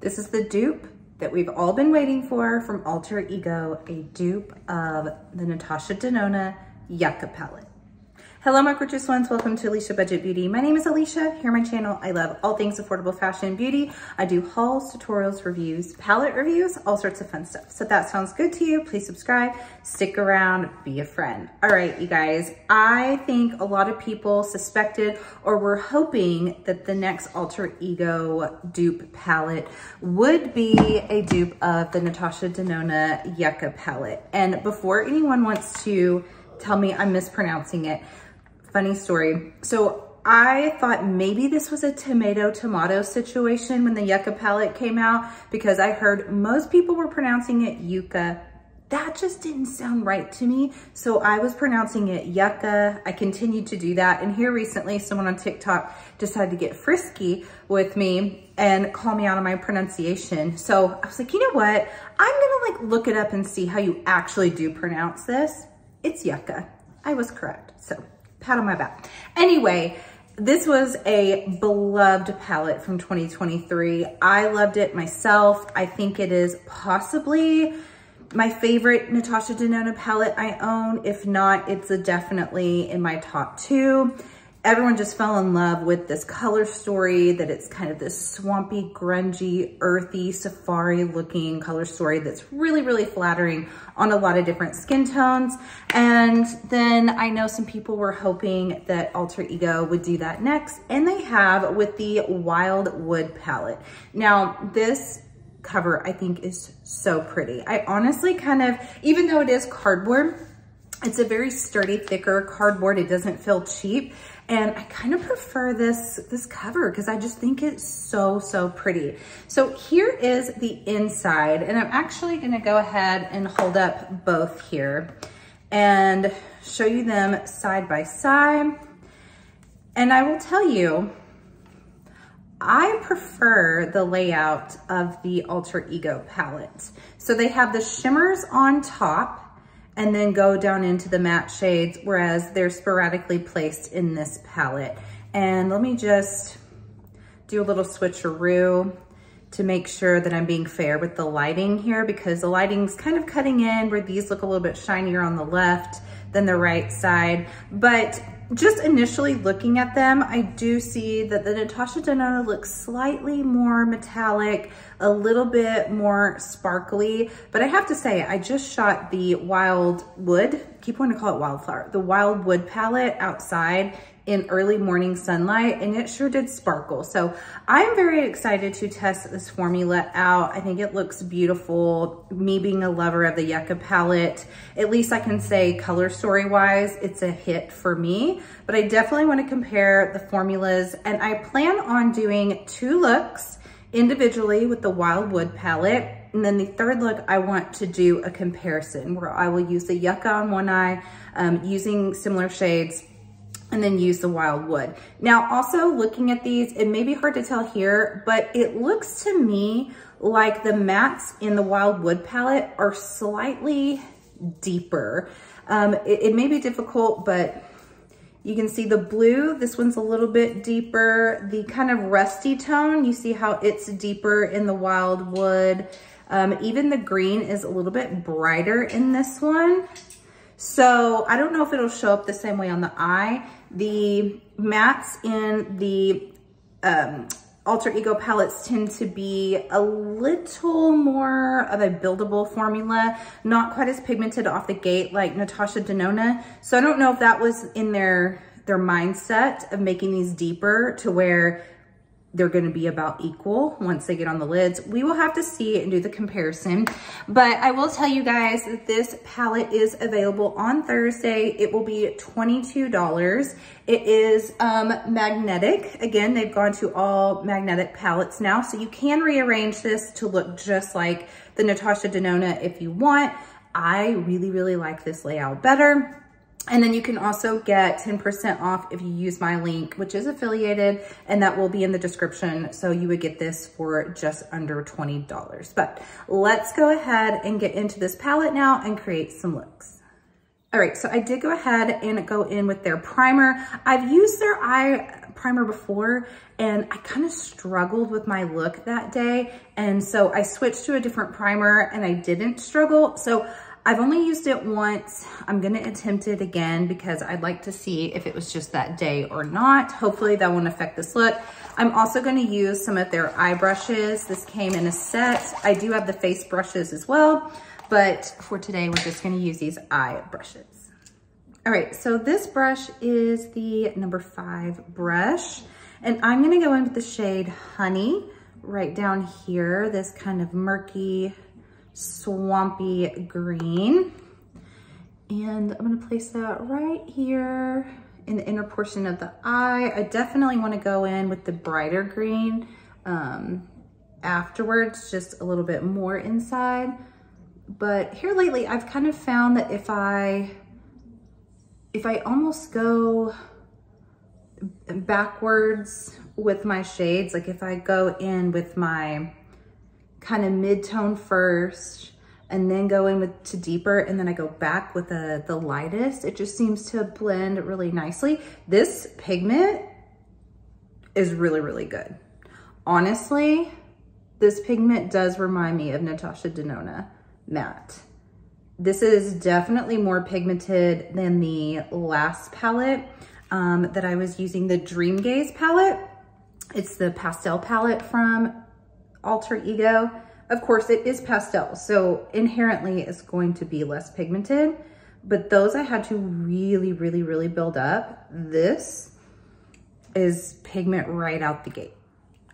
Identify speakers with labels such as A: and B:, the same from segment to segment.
A: This is the dupe that we've all been waiting for from Alter Ego, a dupe of the Natasha Denona Yucca palette. Hello, my gorgeous ones. Welcome to Aleisha Budget Beauty. My name is Aleisha. Here on my channel, I love all things affordable fashion and beauty. I do hauls, tutorials, reviews, palette reviews, all sorts of fun stuff. So if that sounds good to you, please subscribe, stick around, be a friend. All right, you guys, I think a lot of people suspected or were hoping that the next Alter Ego dupe palette would be a dupe of the Natasha Denona Yucca palette. And before anyone wants to tell me I'm mispronouncing it, funny story. So I thought maybe this was a tomato tomato situation when the yucca palette came out because I heard most people were pronouncing it yucca. That just didn't sound right to me. So I was pronouncing it yucca. I continued to do that. And here recently, someone on TikTok decided to get frisky with me and call me out on my pronunciation. So I was like, you know what? I'm gonna like look it up and see how you actually do pronounce this. It's yucca. I was correct. So pat on my back. Anyway, this was a beloved palette from 2023. I loved it myself. I think it is possibly my favorite Natasha Denona palette I own. If not, it's definitely in my top two everyone just fell in love with this color story that it's kind of this swampy, grungy, earthy, safari looking color story that's really, really flattering on a lot of different skin tones. And then I know some people were hoping that Alter Ego would do that next, and they have with the Wildwood palette. Now, this cover I think is so pretty. I honestly kind of, even though it is cardboard, it's a very sturdy, thicker cardboard. It doesn't feel cheap. And I kind of prefer this, this cover because I just think it's so, so pretty. So here is the inside and I'm actually gonna go ahead and hold up both here and show you them side by side. And I will tell you, I prefer the layout of the Alter Ego palette. So they have the shimmers on top and then go down into the matte shades, whereas they're sporadically placed in this palette. And let me just do a little switcheroo to make sure that I'm being fair with the lighting here because the lighting's kind of cutting in where these look a little bit shinier on the left than the right side. But just initially looking at them, I do see that the Natasha Denona looks slightly more metallic, a little bit more sparkly, but I have to say, I just shot the Wild Wood, keep wanting to call it Wildflower, the Wildwood palette outside in early morning sunlight and it sure did sparkle. So I'm very excited to test this formula out. I think it looks beautiful. Me being a lover of the Yucca palette, at least I can say color story wise, it's a hit for me, but I definitely wanna compare the formulas and I plan on doing two looks individually with the Wildwood palette. And then the third look, I want to do a comparison where I will use the Yucca on one eye, um, using similar shades and then use the Wildwood. Now also looking at these, it may be hard to tell here, but it looks to me like the mattes in the Wildwood palette are slightly deeper. Um, it, it may be difficult, but you can see the blue, this one's a little bit deeper. The kind of rusty tone, you see how it's deeper in the Wildwood. Um, even the green is a little bit brighter in this one. So I don't know if it'll show up the same way on the eye. The mattes in the um, Alter Ego palettes tend to be a little more of a buildable formula, not quite as pigmented off the gate like Natasha Denona. So I don't know if that was in their, their mindset of making these deeper to where they're gonna be about equal once they get on the lids. We will have to see and do the comparison, but I will tell you guys that this palette is available on Thursday. It will be $22. It is um, magnetic. Again, they've gone to all magnetic palettes now, so you can rearrange this to look just like the Natasha Denona if you want. I really, really like this layout better. And then you can also get 10% off if you use my link, which is affiliated, and that will be in the description. So you would get this for just under $20. But let's go ahead and get into this palette now and create some looks. All right, so I did go ahead and go in with their primer. I've used their eye primer before and I kind of struggled with my look that day. And so I switched to a different primer and I didn't struggle. So I've only used it once. I'm gonna attempt it again because I'd like to see if it was just that day or not. Hopefully that won't affect this look. I'm also gonna use some of their eye brushes. This came in a set. I do have the face brushes as well, but for today, we're just gonna use these eye brushes. All right, so this brush is the number five brush, and I'm gonna go in with the shade Honey right down here, this kind of murky swampy green. And I'm gonna place that right here in the inner portion of the eye. I definitely wanna go in with the brighter green um, afterwards, just a little bit more inside. But here lately, I've kind of found that if I, if I almost go backwards with my shades, like if I go in with my kind of mid-tone first and then go in with to deeper and then I go back with the, the lightest. It just seems to blend really nicely. This pigment is really, really good. Honestly, this pigment does remind me of Natasha Denona matte. This is definitely more pigmented than the last palette um, that I was using, the Dream Gaze palette. It's the pastel palette from alter ego. Of course, it is pastel, so inherently it's going to be less pigmented, but those I had to really, really, really build up. This is pigment right out the gate.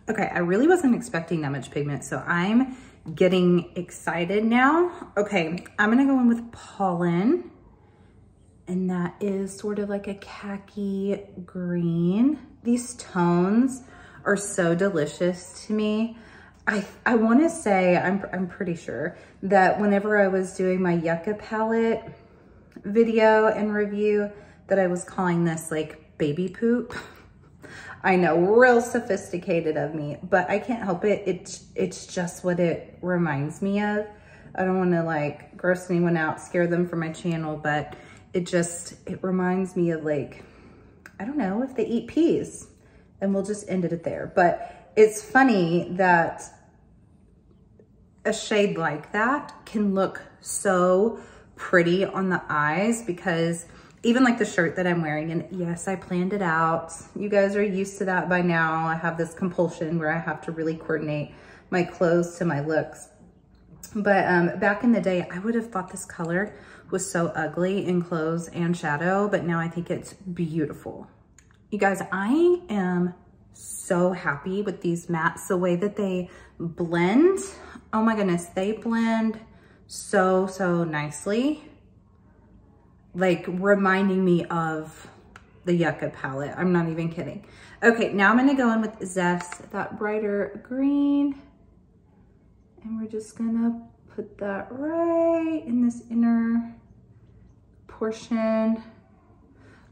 A: Okay, I really wasn't expecting that much pigment, so I'm getting excited now. Okay, I'm gonna go in with Pollen, and that is sort of like a khaki green. These tones are so delicious to me. I, I want to say, I'm, I'm pretty sure, that whenever I was doing my Yucca palette video and review, that I was calling this like baby poop. I know, real sophisticated of me, but I can't help it. It's, it's just what it reminds me of. I don't want to like gross anyone out, scare them from my channel, but it just, it reminds me of like, I don't know, if they eat peas and we'll just end it there. But it's funny that a shade like that can look so pretty on the eyes because even like the shirt that I'm wearing, and yes, I planned it out. You guys are used to that by now. I have this compulsion where I have to really coordinate my clothes to my looks. But um, back in the day, I would have thought this color was so ugly in clothes and shadow, but now I think it's beautiful. You guys, I am so happy with these mattes, the way that they blend Oh my goodness, they blend so, so nicely. Like reminding me of the Yucca palette. I'm not even kidding. Okay, now I'm gonna go in with Zest, that brighter green. And we're just gonna put that right in this inner portion.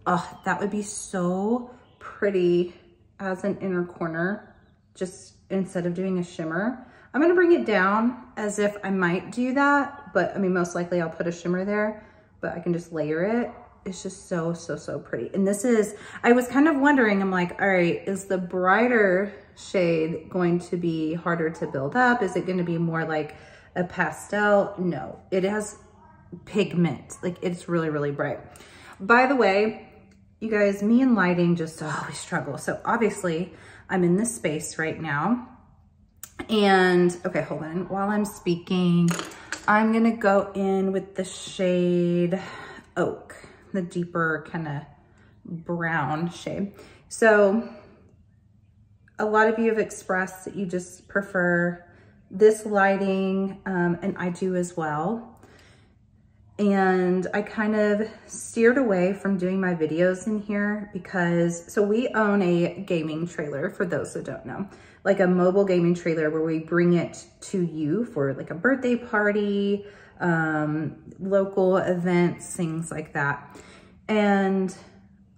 A: Oh, that would be so pretty as an inner corner, just instead of doing a shimmer. I'm gonna bring it down as if I might do that, but I mean, most likely I'll put a shimmer there, but I can just layer it. It's just so, so, so pretty. And this is, I was kind of wondering, I'm like, all right, is the brighter shade going to be harder to build up? Is it gonna be more like a pastel? No, it has pigment. Like it's really, really bright. By the way, you guys, me and lighting just always struggle. So obviously I'm in this space right now and, okay, hold on. While I'm speaking, I'm gonna go in with the shade Oak, the deeper kind of brown shade. So a lot of you have expressed that you just prefer this lighting, um, and I do as well. And I kind of steered away from doing my videos in here because, so we own a gaming trailer for those that don't know like a mobile gaming trailer where we bring it to you for like a birthday party, um, local events, things like that. And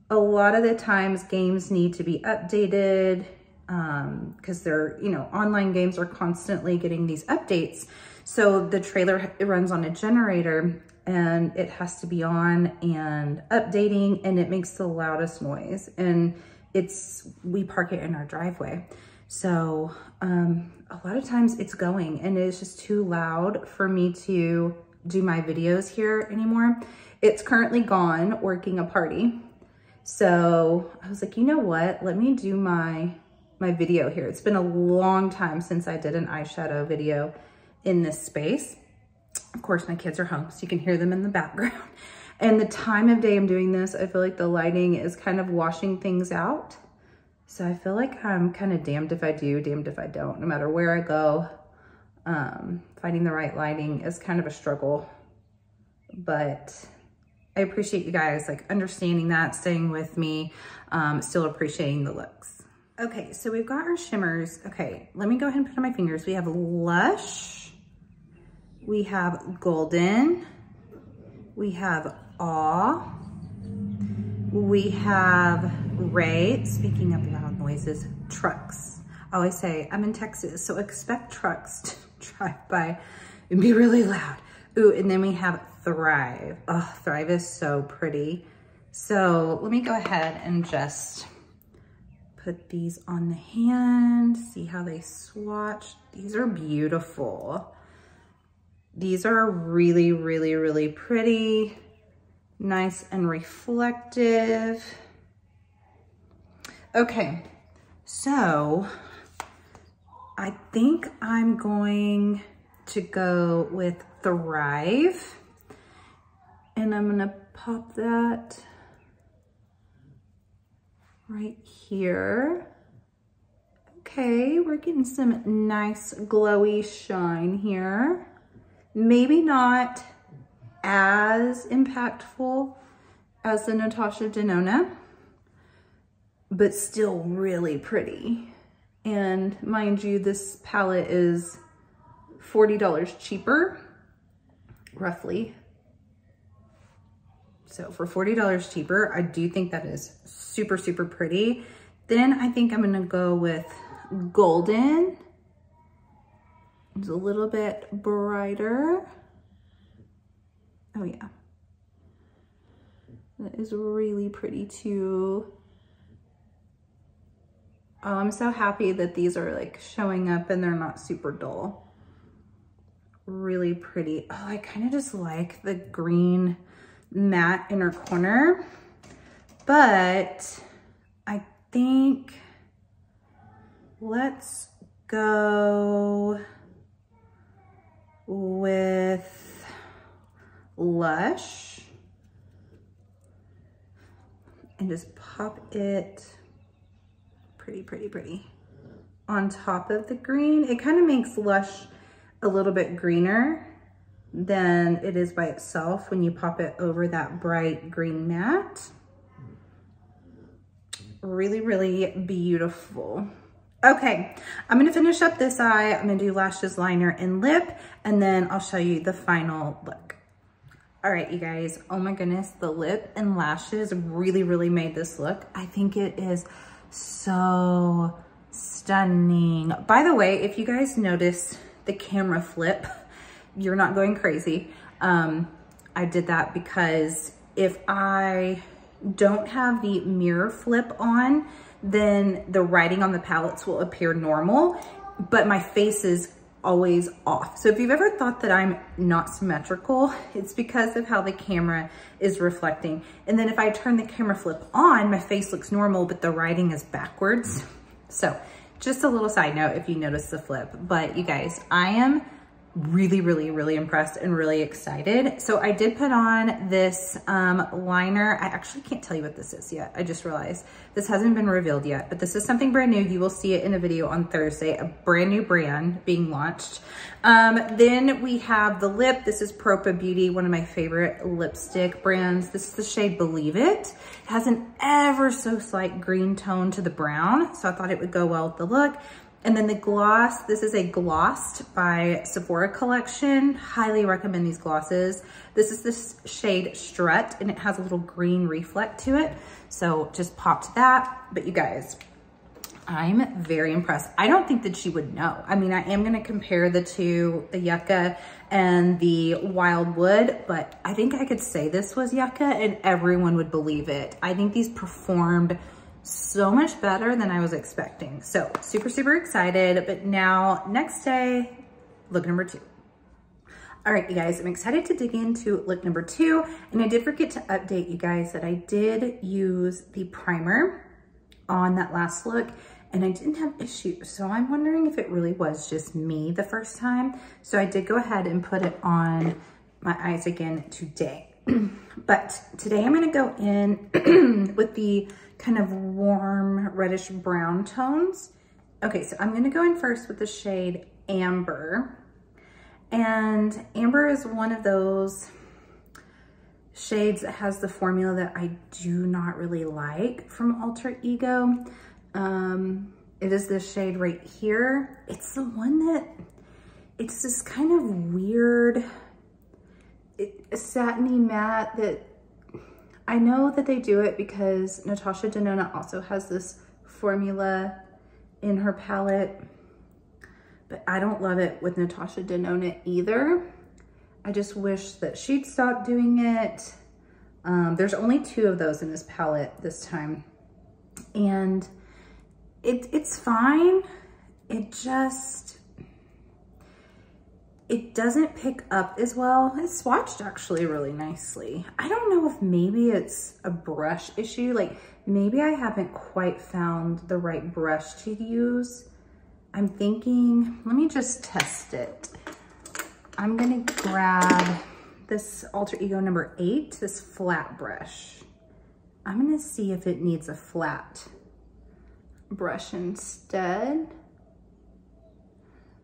A: a lot of the times games need to be updated because um, they're, you know, online games are constantly getting these updates. So the trailer runs on a generator and it has to be on and updating and it makes the loudest noise. And it's, we park it in our driveway. So um, a lot of times it's going and it's just too loud for me to do my videos here anymore. It's currently gone working a party. So I was like, you know what? Let me do my, my video here. It's been a long time since I did an eyeshadow video in this space. Of course, my kids are home, so you can hear them in the background. And the time of day I'm doing this, I feel like the lighting is kind of washing things out. So I feel like I'm kind of damned if I do, damned if I don't. No matter where I go, um, finding the right lighting is kind of a struggle. But I appreciate you guys like understanding that, staying with me, um, still appreciating the looks. Okay, so we've got our shimmers. Okay, let me go ahead and put on my fingers. We have Lush, we have Golden, we have Awe, we have Ray, speaking of loud noises, trucks. I always say, I'm in Texas, so expect trucks to drive by and be really loud. Ooh, and then we have Thrive. Oh, Thrive is so pretty. So let me go ahead and just put these on the hand, see how they swatch. These are beautiful. These are really, really, really pretty, nice and reflective. Okay, so I think I'm going to go with Thrive. And I'm gonna pop that right here. Okay, we're getting some nice glowy shine here. Maybe not as impactful as the Natasha Denona but still really pretty. And mind you, this palette is $40 cheaper, roughly. So for $40 cheaper, I do think that is super, super pretty. Then I think I'm gonna go with Golden. It's a little bit brighter. Oh yeah. That is really pretty too. Oh, I'm so happy that these are like showing up and they're not super dull. Really pretty. Oh, I kind of just like the green matte inner corner, but I think let's go with Lush and just pop it pretty, pretty, pretty. On top of the green, it kind of makes Lush a little bit greener than it is by itself when you pop it over that bright green matte. Really, really beautiful. Okay, I'm gonna finish up this eye. I'm gonna do lashes, liner, and lip, and then I'll show you the final look. All right, you guys, oh my goodness, the lip and lashes really, really made this look. I think it is so stunning. By the way, if you guys notice the camera flip, you're not going crazy. Um, I did that because if I don't have the mirror flip on, then the writing on the palettes will appear normal, but my face is always off. So if you've ever thought that I'm not symmetrical, it's because of how the camera is reflecting. And then if I turn the camera flip on, my face looks normal, but the writing is backwards. So just a little side note if you notice the flip, but you guys, I am really, really, really impressed and really excited. So I did put on this um, liner. I actually can't tell you what this is yet. I just realized this hasn't been revealed yet, but this is something brand new. You will see it in a video on Thursday, a brand new brand being launched. Um, then we have the lip. This is Propa Beauty, one of my favorite lipstick brands. This is the shade Believe It. It has an ever so slight green tone to the brown, so I thought it would go well with the look. And then the gloss, this is a Glossed by Sephora collection. Highly recommend these glosses. This is this shade Strut and it has a little green reflect to it. So just popped that. But you guys, I'm very impressed. I don't think that she would know. I mean, I am gonna compare the two, the Yucca and the Wildwood, but I think I could say this was Yucca and everyone would believe it. I think these performed so much better than I was expecting. So super, super excited. But now next day, look number two. All right, you guys, I'm excited to dig into look number two. And I did forget to update you guys that I did use the primer on that last look and I didn't have issues. So I'm wondering if it really was just me the first time. So I did go ahead and put it on my eyes again today. but today I'm gonna go in with the kind of warm reddish brown tones. Okay, so I'm gonna go in first with the shade Amber. And Amber is one of those shades that has the formula that I do not really like from Alter Ego. Um, it is this shade right here. It's the one that, it's this kind of weird, it, satiny matte that I know that they do it because Natasha Denona also has this formula in her palette, but I don't love it with Natasha Denona either. I just wish that she'd stop doing it. Um, there's only two of those in this palette this time. And it, it's fine. It just, it doesn't pick up as well. It's swatched actually really nicely. I don't know if maybe it's a brush issue. Like maybe I haven't quite found the right brush to use. I'm thinking, let me just test it. I'm gonna grab this Alter Ego number eight, this flat brush. I'm gonna see if it needs a flat brush instead.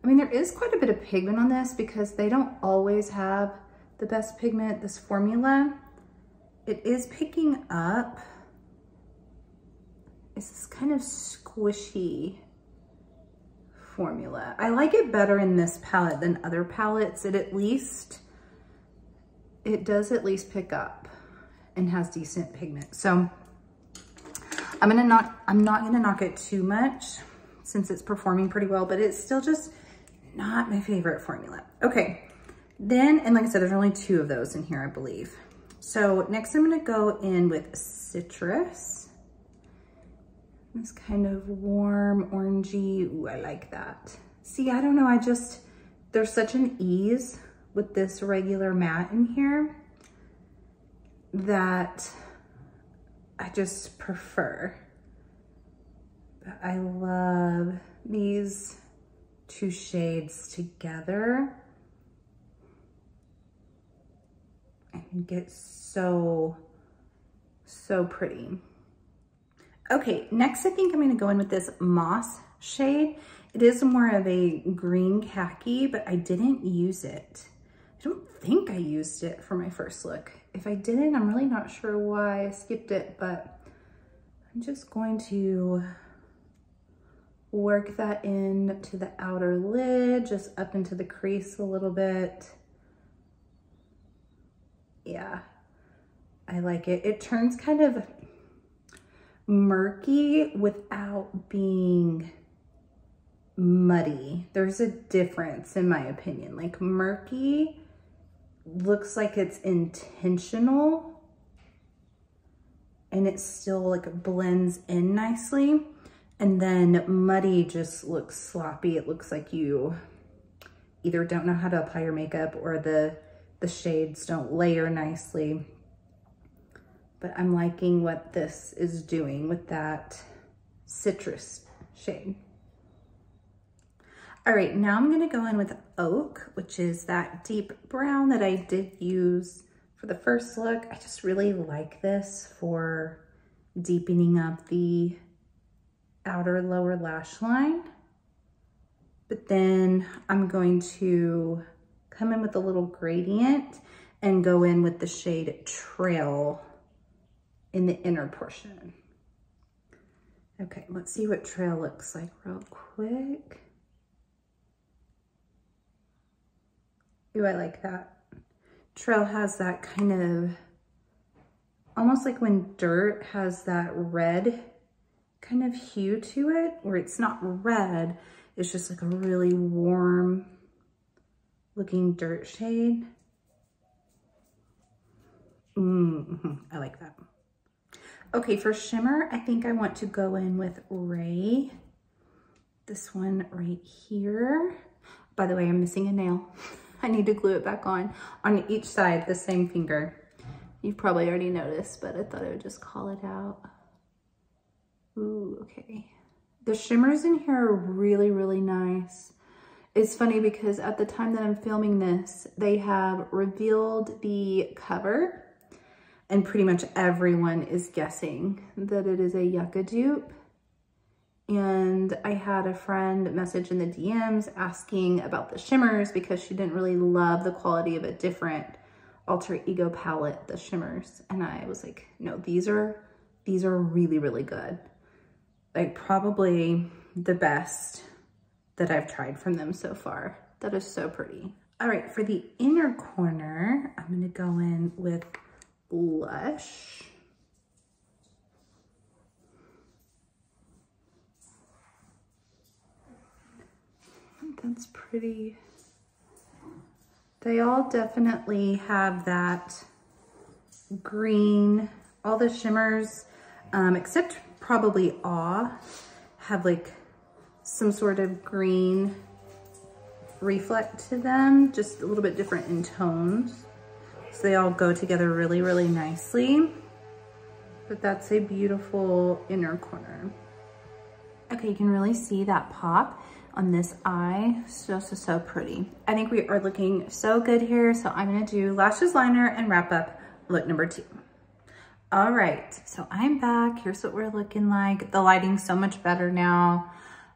A: I mean, there is quite a bit of pigment on this because they don't always have the best pigment, this formula. It is picking up. It's this kind of squishy formula. I like it better in this palette than other palettes. It at least, it does at least pick up and has decent pigment. So I'm gonna not, I'm not gonna knock it too much since it's performing pretty well, but it's still just not my favorite formula. Okay, then, and like I said, there's only two of those in here, I believe. So next I'm gonna go in with Citrus. This kind of warm orangey, ooh, I like that. See, I don't know, I just, there's such an ease with this regular matte in here that I just prefer. I love these two shades together. And get so, so pretty. Okay, next I think I'm gonna go in with this Moss shade. It is more of a green khaki, but I didn't use it. I don't think I used it for my first look. If I didn't, I'm really not sure why I skipped it, but I'm just going to work that in to the outer lid, just up into the crease a little bit. Yeah, I like it. It turns kind of murky without being muddy. There's a difference in my opinion. Like murky looks like it's intentional and it still like blends in nicely. And then muddy just looks sloppy. It looks like you either don't know how to apply your makeup or the, the shades don't layer nicely. But I'm liking what this is doing with that citrus shade. All right, now I'm gonna go in with Oak, which is that deep brown that I did use for the first look. I just really like this for deepening up the outer lower lash line. But then I'm going to come in with a little gradient and go in with the shade Trail in the inner portion. Okay, let's see what Trail looks like real quick. Ooh, I like that. Trail has that kind of, almost like when dirt has that red kind of hue to it, where it's not red, it's just like a really warm looking dirt shade. Mm -hmm. I like that. Okay, for shimmer, I think I want to go in with Ray. This one right here. By the way, I'm missing a nail. I need to glue it back on, on each side, the same finger. You've probably already noticed, but I thought I would just call it out. Ooh, okay. The shimmers in here are really, really nice. It's funny because at the time that I'm filming this, they have revealed the cover and pretty much everyone is guessing that it is a Yucca dupe. And I had a friend message in the DMs asking about the shimmers because she didn't really love the quality of a different alter ego palette, the shimmers. And I was like, no, these are, these are really, really good. Like probably the best that I've tried from them so far. That is so pretty. All right, for the inner corner, I'm gonna go in with Blush. That's pretty. They all definitely have that green, all the shimmers, um, except probably Awe, have like some sort of green reflect to them, just a little bit different in tones. So they all go together really, really nicely. But that's a beautiful inner corner. Okay, you can really see that pop on this eye. So, so, so pretty. I think we are looking so good here. So I'm gonna do lashes liner and wrap up look number two. All right, so I'm back. Here's what we're looking like. The lighting's so much better now.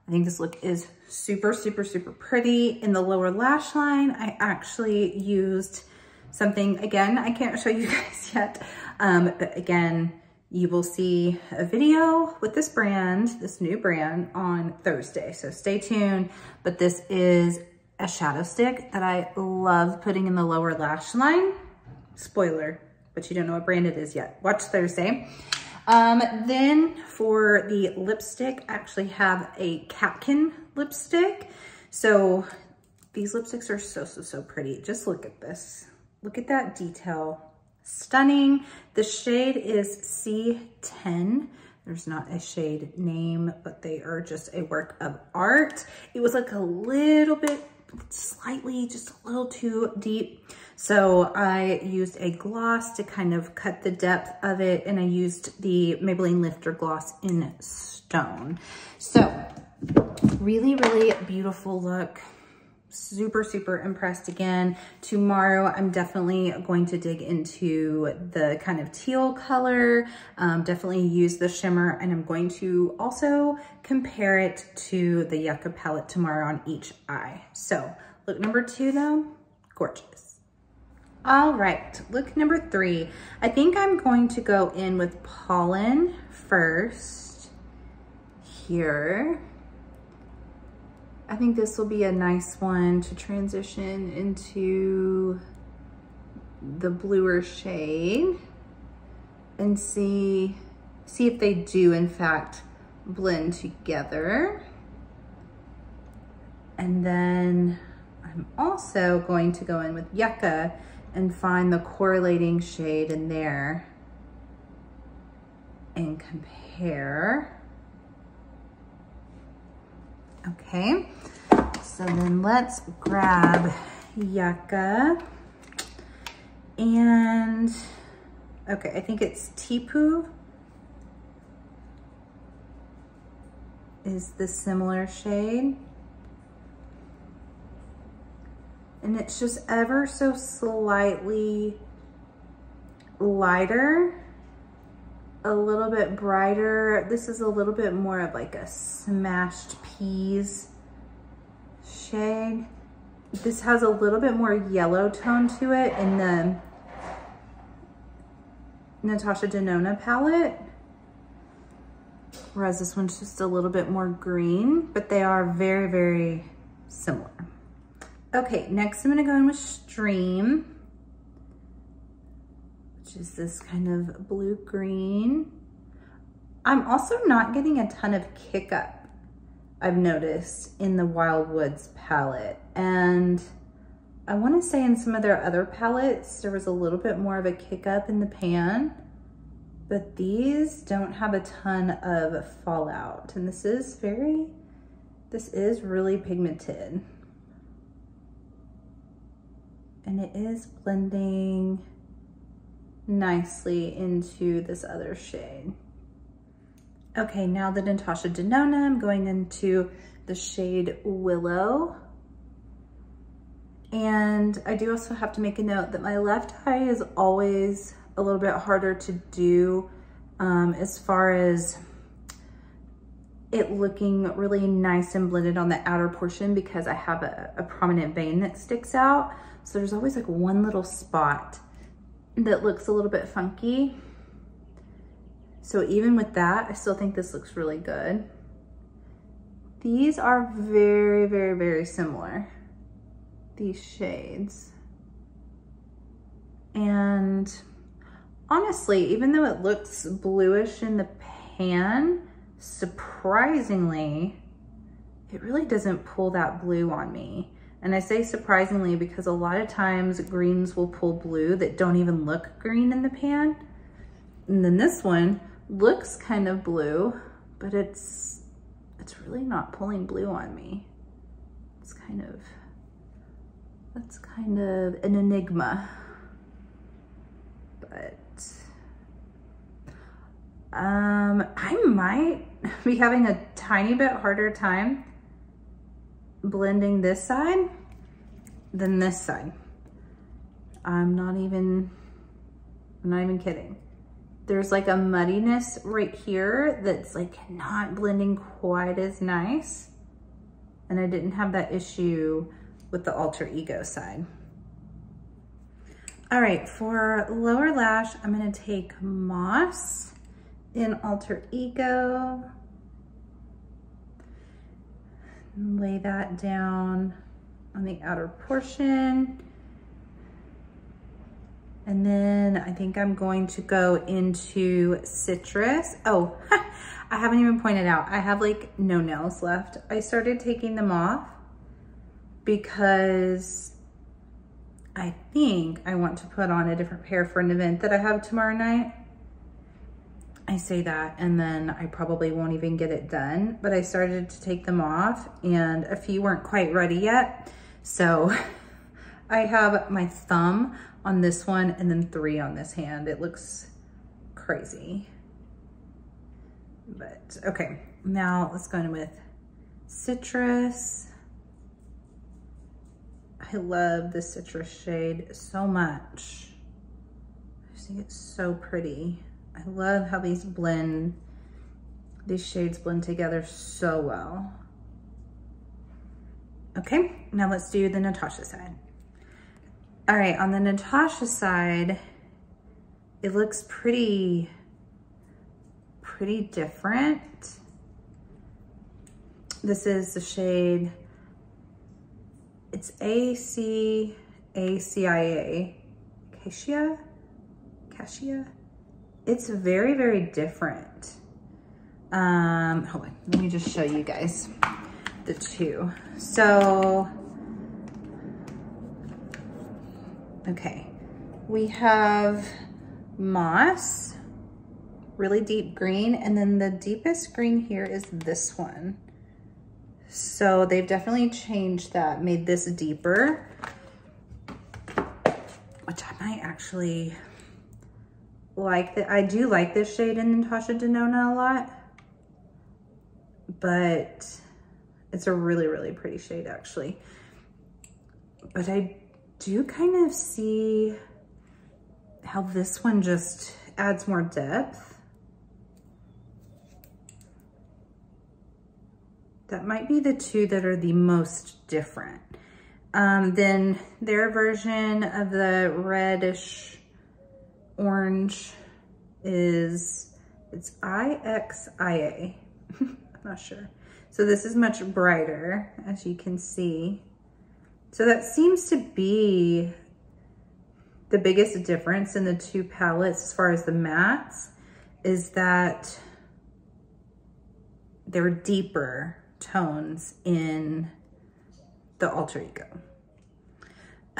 A: I think this look is super, super, super pretty. In the lower lash line, I actually used something, again, I can't show you guys yet, um, but again, you will see a video with this brand, this new brand on Thursday. So stay tuned, but this is a shadow stick that I love putting in the lower lash line. Spoiler, but you don't know what brand it is yet. Watch Thursday. Um, then for the lipstick, I actually have a Catkin lipstick. So these lipsticks are so, so, so pretty. Just look at this. Look at that detail. Stunning. The shade is C10. There's not a shade name, but they are just a work of art. It was like a little bit, slightly, just a little too deep. So I used a gloss to kind of cut the depth of it and I used the Maybelline Lifter Gloss in Stone. So really, really beautiful look. Super, super impressed again. Tomorrow, I'm definitely going to dig into the kind of teal color, um, definitely use the shimmer, and I'm going to also compare it to the Yucca palette tomorrow on each eye. So look number two though, gorgeous. All right, look number three. I think I'm going to go in with Pollen first here. I think this will be a nice one to transition into the bluer shade and see, see if they do in fact blend together. And then I'm also going to go in with Yucca and find the correlating shade in there and compare. Okay, so then let's grab Yucca and, okay, I think it's Tipu is the similar shade. and it's just ever so slightly lighter, a little bit brighter. This is a little bit more of like a smashed peas shade. This has a little bit more yellow tone to it in the Natasha Denona palette. Whereas this one's just a little bit more green, but they are very, very similar. Okay, next I'm gonna go in with Stream, is this kind of blue-green. I'm also not getting a ton of kick up, I've noticed, in the Wildwoods palette. And I wanna say in some of their other palettes, there was a little bit more of a kick up in the pan. but these don't have a ton of fallout. And this is very, this is really pigmented. And it is blending nicely into this other shade. Okay, now the Natasha Denona, I'm going into the shade Willow. And I do also have to make a note that my left eye is always a little bit harder to do um, as far as it looking really nice and blended on the outer portion because I have a, a prominent vein that sticks out. So there's always like one little spot that looks a little bit funky. So even with that, I still think this looks really good. These are very, very, very similar, these shades. And honestly, even though it looks bluish in the pan, surprisingly, it really doesn't pull that blue on me. And I say surprisingly because a lot of times greens will pull blue that don't even look green in the pan. And then this one looks kind of blue, but it's, it's really not pulling blue on me. It's kind of, that's kind of an enigma. But um, I might be having a tiny bit harder time blending this side than this side. I'm not even, I'm not even kidding. There's like a muddiness right here that's like not blending quite as nice. And I didn't have that issue with the alter ego side. All right, for lower lash, I'm gonna take Moss in Alter Ego lay that down on the outer portion. And then I think I'm going to go into citrus. Oh, I haven't even pointed out, I have like no nails left. I started taking them off because I think I want to put on a different pair for an event that I have tomorrow night. I say that and then I probably won't even get it done, but I started to take them off and a few weren't quite ready yet. So I have my thumb on this one and then three on this hand. It looks crazy. But okay, now let's go in with citrus. I love the citrus shade so much. I think it's so pretty. I love how these blend, these shades blend together so well. Okay, now let's do the Natasha side. All right, on the Natasha side, it looks pretty, pretty different. This is the shade, it's A-C-A-C-I-A, Cassia, Cassia, it's very, very different. Um, hold on, let me just show you guys the two. So, okay, we have moss, really deep green, and then the deepest green here is this one. So they've definitely changed that, made this deeper, which I might actually like that. I do like this shade in Natasha Denona a lot, but it's a really, really pretty shade actually. But I do kind of see how this one just adds more depth. That might be the two that are the most different. Um, then their version of the reddish orange is, it's IXIA. I'm not sure. So this is much brighter, as you can see. So that seems to be the biggest difference in the two palettes as far as the mattes is that there are deeper tones in the Alter Ego.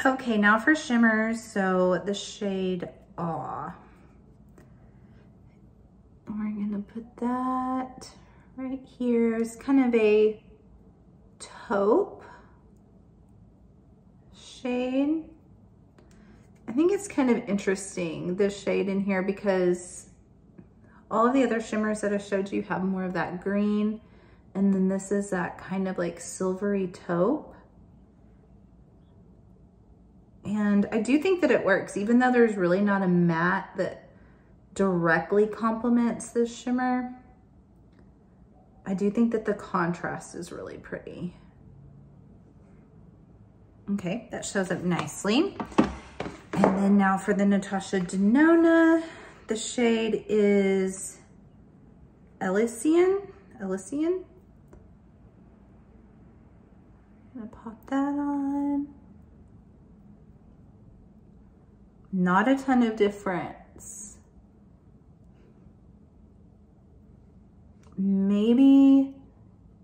A: Okay, now for shimmers. So the shade Awe. We're gonna put that right here is kind of a taupe shade. I think it's kind of interesting, this shade in here, because all of the other shimmers that I showed you have more of that green. And then this is that kind of like silvery taupe. And I do think that it works, even though there's really not a matte that directly complements this shimmer. I do think that the contrast is really pretty. Okay, that shows up nicely. And then now for the Natasha Denona, the shade is Elysian. Elysian. I'm gonna pop that on. Not a ton of difference. Maybe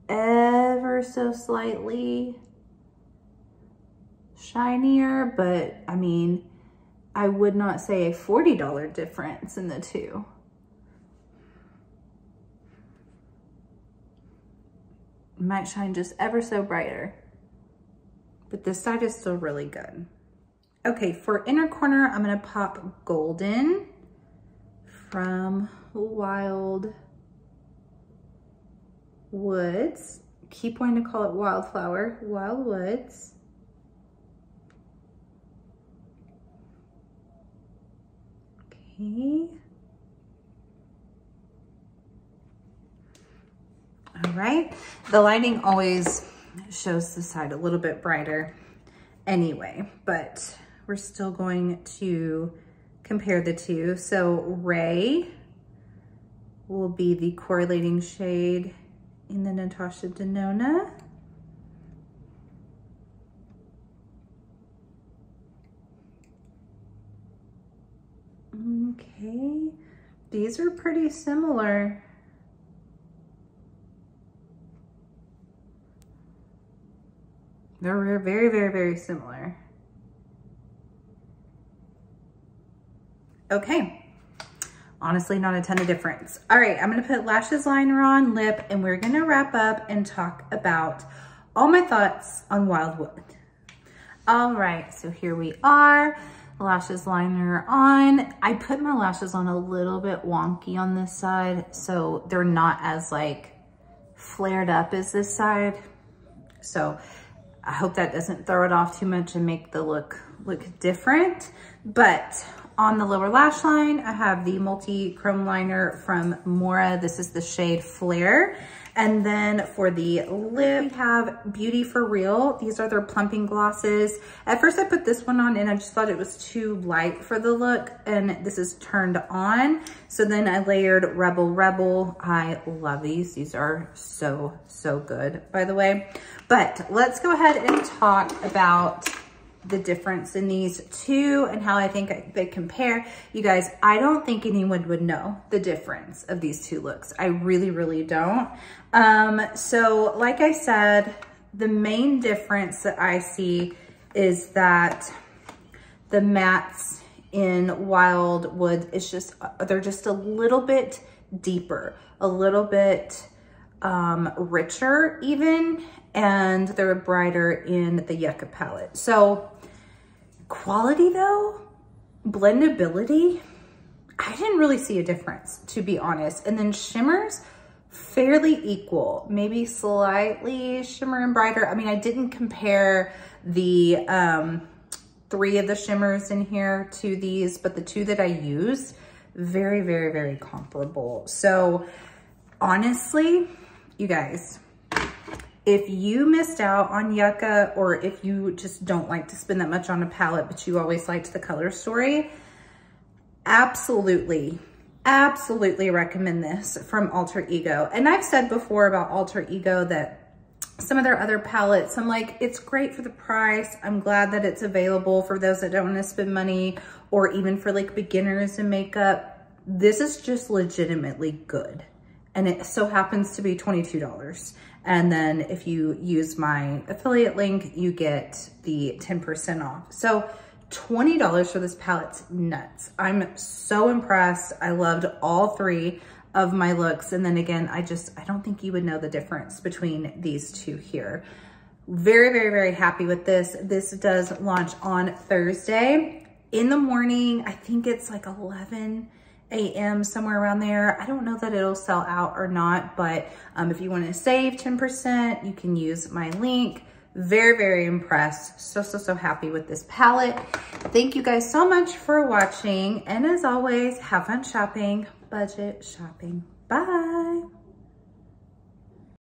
A: ever so slightly shinier, but I mean, I would not say a $40 difference in the two. Might shine just ever so brighter, but this side is still really good. Okay, for inner corner, I'm gonna pop Golden from Wild Woods. Keep wanting to call it Wildflower, Wildwoods. Okay. All right, the lighting always shows the side a little bit brighter anyway, but we're still going to compare the two. So Ray will be the correlating shade in the Natasha Denona. Okay, these are pretty similar. They're very, very, very similar. Okay, honestly, not a ton of difference. All right, I'm gonna put lashes liner on, lip, and we're gonna wrap up and talk about all my thoughts on Wildwood. All right, so here we are lashes liner on. I put my lashes on a little bit wonky on this side, so they're not as like flared up as this side. So I hope that doesn't throw it off too much and make the look look different. But on the lower lash line, I have the multi-chrome liner from Mora. This is the shade Flare. And then for the lip, we have Beauty for Real. These are their plumping glosses. At first I put this one on and I just thought it was too light for the look and this is turned on. So then I layered Rebel Rebel. I love these. These are so, so good, by the way. But let's go ahead and talk about the difference in these two and how I think they compare. You guys, I don't think anyone would know the difference of these two looks. I really, really don't. Um, so like I said, the main difference that I see is that the mattes in Wildwood is just, they're just a little bit deeper, a little bit um, richer even, and they're brighter in the Yucca palette. So quality though, blendability, I didn't really see a difference to be honest. And then shimmers, fairly equal, maybe slightly shimmer and brighter. I mean, I didn't compare the um, three of the shimmers in here to these, but the two that I used, very, very, very comparable. So honestly, you guys, if you missed out on Yucca or if you just don't like to spend that much on a palette, but you always liked the color story, absolutely, absolutely recommend this from Alter Ego. And I've said before about Alter Ego that some of their other palettes, I'm like, it's great for the price. I'm glad that it's available for those that don't want to spend money or even for like beginners in makeup. This is just legitimately good. And it so happens to be $22. And then if you use my affiliate link, you get the 10% off. So $20 for this palette's nuts. I'm so impressed. I loved all three of my looks. And then again, I just, I don't think you would know the difference between these two here. Very, very, very happy with this. This does launch on Thursday in the morning. I think it's like 11 a.m. somewhere around there. I don't know that it'll sell out or not, but um, if you want to save 10%, you can use my link. Very, very impressed. So, so, so happy with this palette. Thank you guys so much for watching. And as always, have fun shopping, budget shopping. Bye.